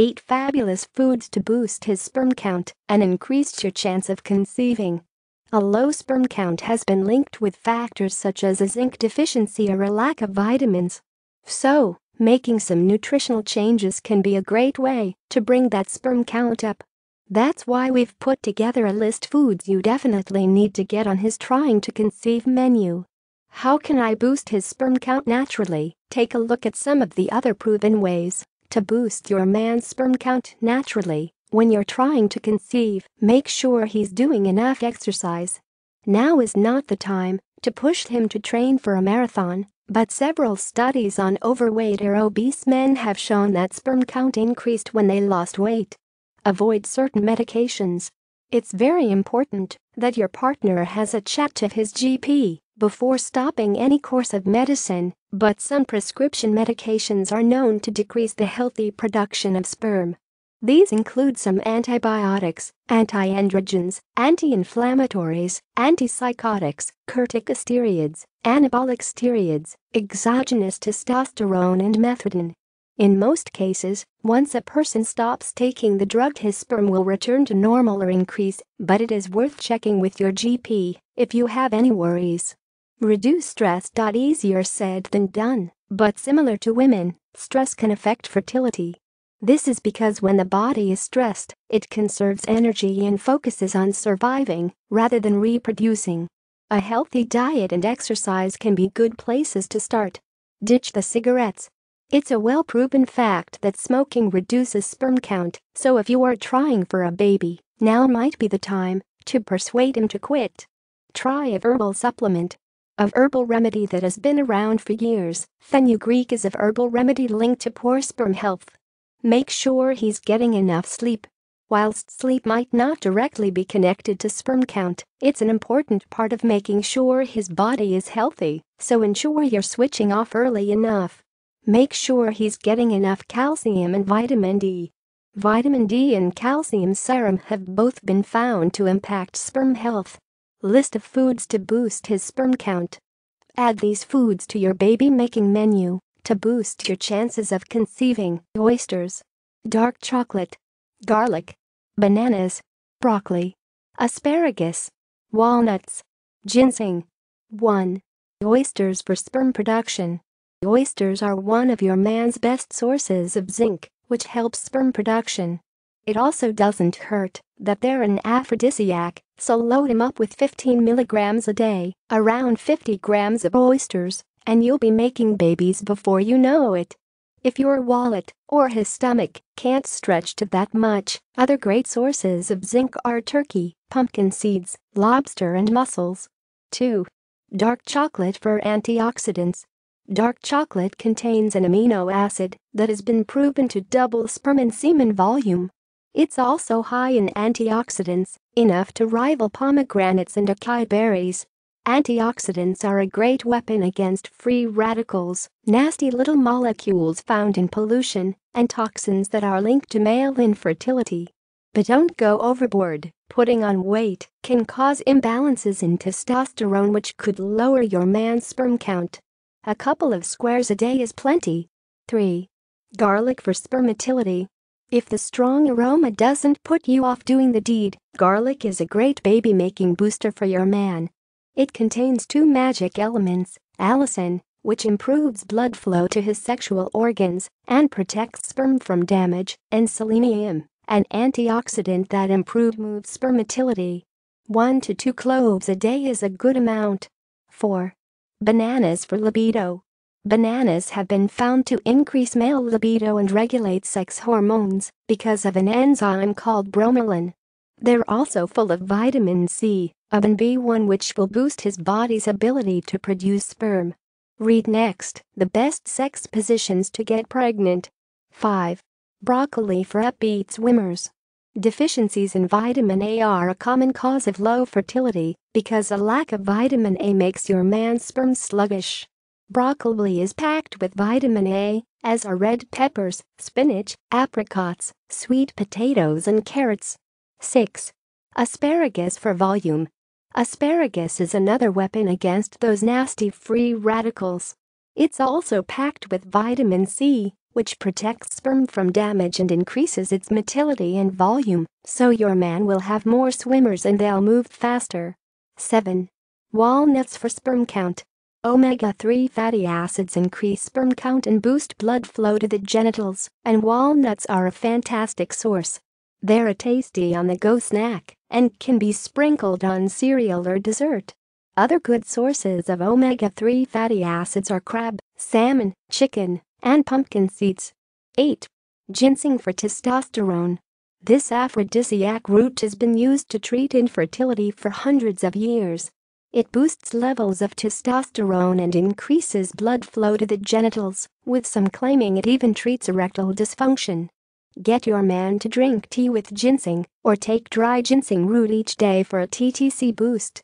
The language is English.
8 fabulous foods to boost his sperm count and increase your chance of conceiving. A low sperm count has been linked with factors such as a zinc deficiency or a lack of vitamins. So, making some nutritional changes can be a great way to bring that sperm count up. That's why we've put together a list foods you definitely need to get on his trying to conceive menu. How can I boost his sperm count naturally? Take a look at some of the other proven ways to boost your man's sperm count naturally, when you're trying to conceive, make sure he's doing enough exercise. Now is not the time to push him to train for a marathon, but several studies on overweight or obese men have shown that sperm count increased when they lost weight. Avoid certain medications. It's very important that your partner has a chat to his GP before stopping any course of medicine, but some prescription medications are known to decrease the healthy production of sperm. These include some antibiotics, antiandrogens, anti-inflammatories, antipsychotics, corticosteroids, anabolic steroids, exogenous testosterone and methadone. In most cases, once a person stops taking the drug his sperm will return to normal or increase, but it is worth checking with your GP if you have any worries. Reduce stress. Easier said than done, but similar to women, stress can affect fertility. This is because when the body is stressed, it conserves energy and focuses on surviving rather than reproducing. A healthy diet and exercise can be good places to start. Ditch the cigarettes. It's a well proven fact that smoking reduces sperm count, so if you are trying for a baby, now might be the time to persuade him to quit. Try a herbal supplement of herbal remedy that has been around for years. Fenugreek is a herbal remedy linked to poor sperm health. Make sure he's getting enough sleep. Whilst sleep might not directly be connected to sperm count, it's an important part of making sure his body is healthy, so ensure you're switching off early enough. Make sure he's getting enough calcium and vitamin D. Vitamin D and calcium serum have both been found to impact sperm health. List of foods to boost his sperm count. Add these foods to your baby making menu to boost your chances of conceiving oysters, dark chocolate, garlic, bananas, broccoli, asparagus, walnuts, ginseng. 1. Oysters for sperm production. Oysters are one of your man's best sources of zinc, which helps sperm production. It also doesn't hurt that they're an aphrodisiac, so load him up with 15 milligrams a day, around 50 grams of oysters, and you'll be making babies before you know it. If your wallet or his stomach can't stretch to that much, other great sources of zinc are turkey, pumpkin seeds, lobster and mussels. 2. Dark chocolate for antioxidants. Dark chocolate contains an amino acid that has been proven to double sperm and semen volume it's also high in antioxidants, enough to rival pomegranates and acai berries. Antioxidants are a great weapon against free radicals, nasty little molecules found in pollution, and toxins that are linked to male infertility. But don't go overboard. Putting on weight can cause imbalances in testosterone which could lower your man's sperm count. A couple of squares a day is plenty. 3. Garlic for sperm motility. If the strong aroma doesn't put you off doing the deed, garlic is a great baby-making booster for your man. It contains two magic elements, allicin, which improves blood flow to his sexual organs and protects sperm from damage, and selenium, an antioxidant that improves sperm motility. 1 to 2 cloves a day is a good amount. 4. Bananas for libido. Bananas have been found to increase male libido and regulate sex hormones because of an enzyme called bromelain. They're also full of vitamin C, A and B1 which will boost his body's ability to produce sperm. Read next, the best sex positions to get pregnant. 5. Broccoli for upbeat swimmers. Deficiencies in vitamin A are a common cause of low fertility because a lack of vitamin A makes your man's sperm sluggish. Broccoli is packed with vitamin A, as are red peppers, spinach, apricots, sweet potatoes and carrots. 6. Asparagus for volume. Asparagus is another weapon against those nasty free radicals. It's also packed with vitamin C, which protects sperm from damage and increases its motility and volume, so your man will have more swimmers and they'll move faster. 7. Walnuts for sperm count. Omega-3 fatty acids increase sperm count and boost blood flow to the genitals, and walnuts are a fantastic source. They're a tasty on-the-go snack and can be sprinkled on cereal or dessert. Other good sources of omega-3 fatty acids are crab, salmon, chicken, and pumpkin seeds. 8. Ginseng for testosterone. This aphrodisiac root has been used to treat infertility for hundreds of years. It boosts levels of testosterone and increases blood flow to the genitals, with some claiming it even treats erectile dysfunction. Get your man to drink tea with ginseng or take dry ginseng root each day for a TTC boost.